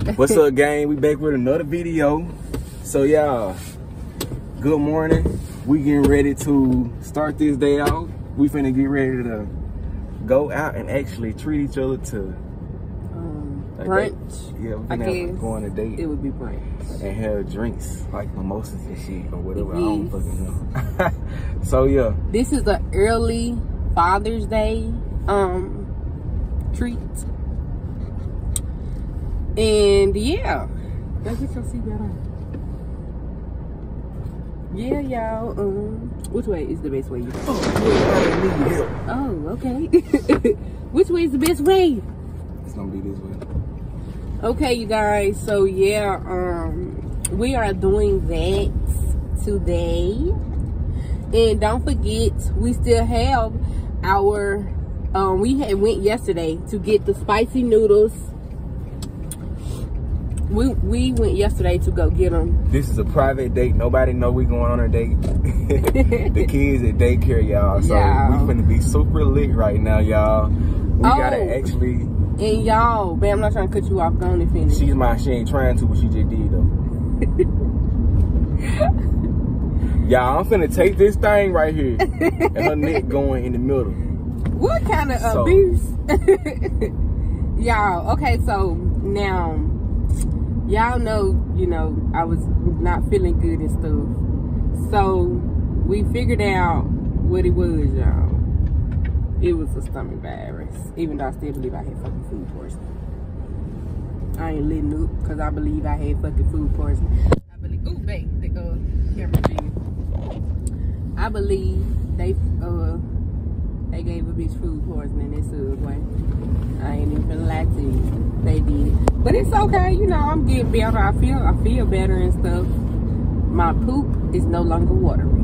What's up, gang? We back with another video. So, y'all, good morning. We getting ready to start this day off. We finna get ready to go out and actually treat each other to Um, a brunch. date. Yeah, we I finna go on a date It would be brunch. and have drinks like mimosas and shit or whatever. I don't fucking know. so, yeah, This is an early Father's Day um treat. And yeah. Go get your seatbelt on. Yeah, y'all. Um, which way is the best way? You help. Oh, okay. which way is the best way? It's gonna be this way. Okay, you guys. So yeah, um, we are doing that today, and don't forget, we still have our. Um, we had went yesterday to get the spicy noodles. We we went yesterday to go get them. This is a private date. Nobody know we going on a date. the kids at daycare, y'all. So Yeah. we finna be super lit right now, y'all. We Oh. gotta actually. And y'all, man, I'm not trying to cut you off. Go on and finish. She's my. She ain't trying to, but she just did though. y'all, I'm finna take this thing right here, and her neck going in the middle. What kind of So- abuse? y'all, okay, so now, y'all know, you know, I was not feeling good and stuff. So, we figured out what it was, y'all. It was a stomach virus, even though I still believe I had fucking food poisoning. I ain't letting up because I believe I had fucking food poisoning. I believe, ooh, babe, the uh, camera. I believe they, uh, they gave a bitch food poisoning in Subway. I ain't even gonna. They did. But it's okay, you know, I'm getting better. I feel I feel better and stuff. My poop is no longer watery.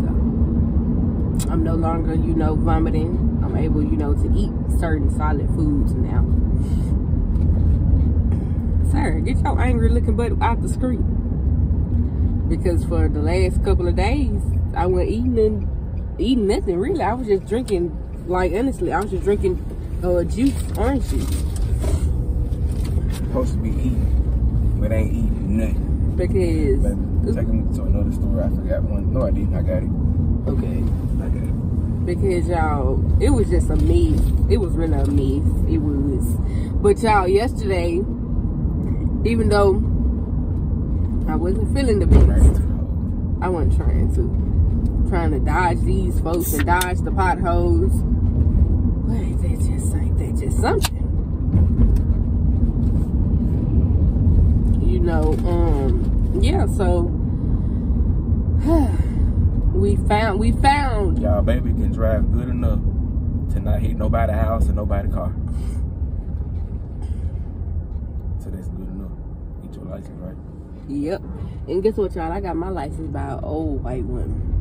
So I'm no longer, you know, vomiting. I'm able, you know, to eat certain solid foods now. Sir, get your angry looking butt out the screen. Because for the last couple of days, I wasn't eating eating nothing really. I was just drinking, like honestly, I was just drinking uh, juice, orange juice, Supposed to be eating, but ain't eating nothing. because Baby, take him to another store. I forgot one. No, I didn't. I got it. okay, I got it. because y'all, it was just a mess. It was really a mess. It was, but y'all, yesterday, even though I wasn't feeling the best, I wasn't trying to, trying to dodge these folks and dodge the potholes. But they just ain't they just something. You know, um, yeah, so we found we found Y'all, baby can drive good enough to not hit nobody house or nobody car. So that's good enough. Get your license right. Yep. And guess what, y'all? I got my license by an old white woman.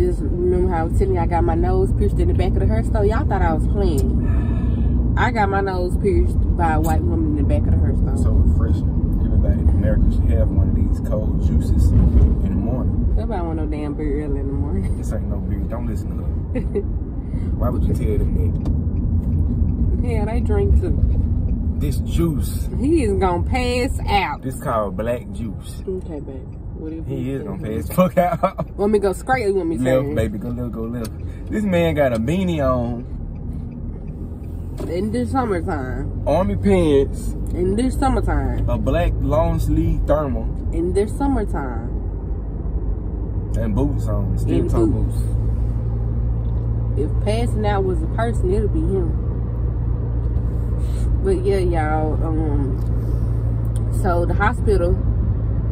Just remember how I was telling you I got my nose pierced in the back of the hair store? Y'all thought I was playing. I got my nose pierced by a white woman in the back of the hair store. So refreshing. Everybody in America should have one of these cold juices in the morning. Nobody want no damn beer early in the morning. This ain't no beer. Don't listen to her. Why would you tell them that? Hell, they drink too. This juice, He is gonna pass out. this called black juice. Okay, baby. He is gonna pass the fuck out. Want me go straight or want me left, turn? baby. Go left, go left. This man got a beanie on, In the summertime. army pants, In the summertime. a black long sleeve thermal, In the summertime. and boots on. Steel toe boots. boots. if passing out was a person, it'll be him. But yeah, y'all. Um, so the hospital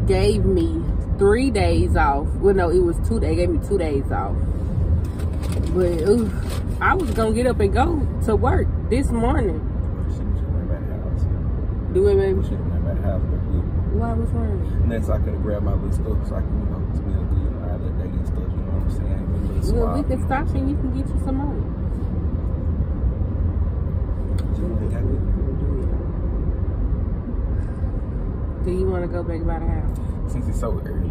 gave me three days off. Well, no, it was two. They gave me two days off. But ooh, I was gonna get up and go to work this morning. Shit, we should've went back to the house. Do it, baby. should have went back to the house real quick. Why was wrong? Next, I could have grabbed my little stuff so I can, you know, smell good and all that dating stuff. You know what I'm saying? A Well, we can stop and you can get you some more. You know, they got it. Do you want to go back by the house? Since it's so early.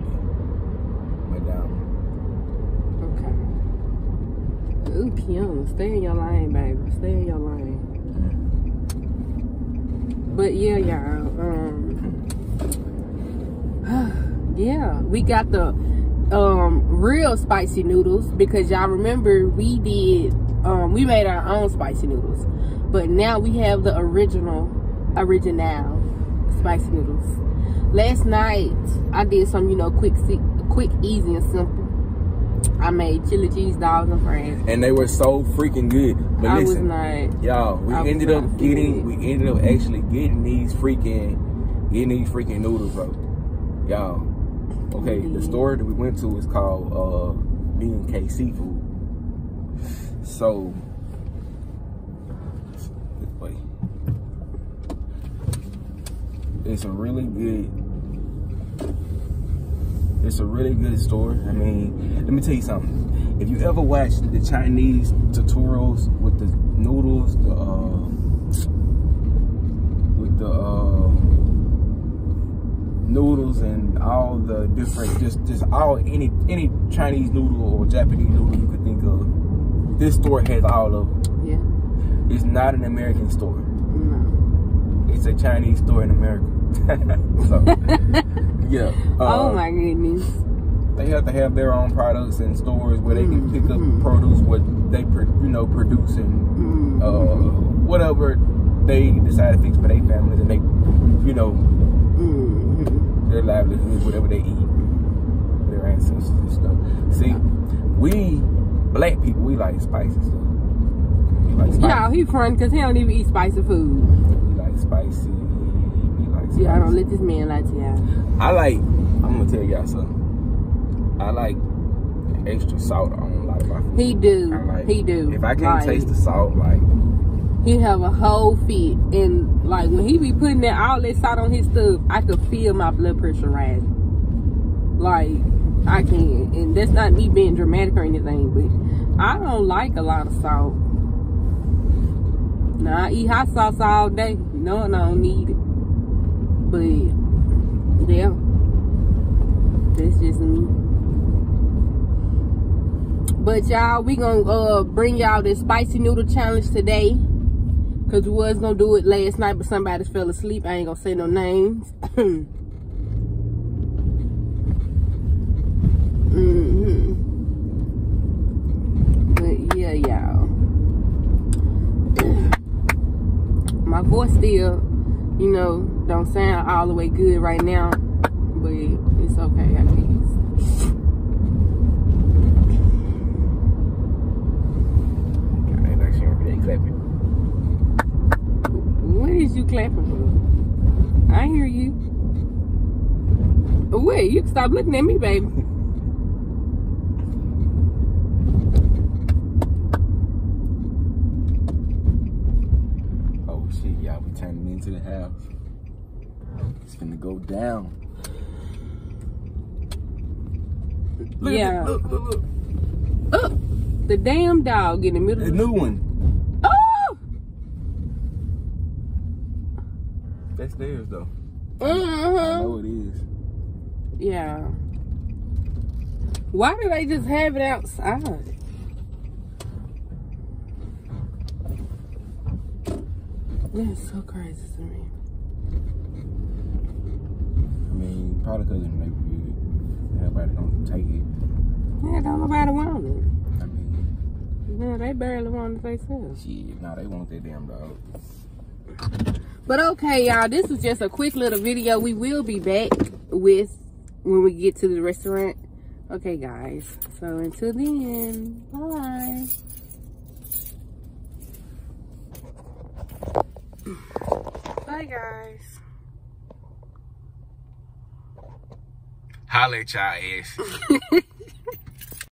But um, Okay. Ooh, Kiana, stay in your lane, baby. Stay in your lane. But yeah, y'all. Um, yeah, we got the um real spicy noodles because y'all remember we did um we made our own spicy noodles but now we have the original original spicy noodles last night i did some you know quick quick easy and simple I made chili cheese dogs and fries. And they were so freaking good. But I listen, y'all, we I ended up getting, we ended up actually getting these freaking, getting these freaking noodles, bro. Y'all, okay, the store that we went to is called uh, B&K Seafood. So, this way. It's a really good it's a really good store. I mean, let me tell you something. If you ever watched the Chinese tutorials with the noodles, the uh, with the uh, noodles and all the different, just just all any any Chinese noodle or Japanese noodle you could think of, this store has all of them. Yeah. It's not an American store. No. It's a Chinese store in America. So, yeah. oh uh, my goodness. they have to have their own products and stores where they can pick up Mhm. produce what they you know produce and Mm. uh, whatever they decide to fix for their families and they you know Mm. their livelihood whatever they eat their ancestors and stuff see we black people we like spicy stuff we like Y'all, he front because he don't even eat spicy food. we like spicy we like spicy Y'all don't let this man lie to y'all. I like I'm gonna tell y'all something I like extra salt on a lot of my food He do. Like- he do. If I can't Like, taste the salt, like he have a whole fit and like when he be putting that all that salt on his stuff, I could feel my blood pressure rising. Like I can, and that's not me being dramatic or anything, but I don't like a lot of salt. Now I eat hot sauce all day. No, I don't need it. But yeah, that's just me. But y'all, we gonna uh bring y'all this spicy noodle challenge today. Cause we was gonna do it last night, but somebody fell asleep. I ain't gonna say no names. hmm But yeah, y'all. My voice still, you know, don't sound all the way good right now. But it's okay, I guess. What is you clapping for? I hear you. Wait, you can stop looking at me, baby. Oh shit, y'all, we turning into the house. It's gonna go down. Look at Yeah. look, look, look. Oh, the damn dog in the middle. The new one. Oh! That's theirs though. I Uh-huh. know it is. Yeah. Why do they just have it outside? That's so crazy to me. I mean, probably because in the neighborhood, everybody don't take it. Yeah, don't nobody want it. I mean, Yeah, they barely want it themselves. shit, nah, they want that damn dog. But okay, y'all, this was just a quick little video. We will be back with when we get to the restaurant. Okay, guys. So until then, bye. Bye, guys. Holla at y'all ass.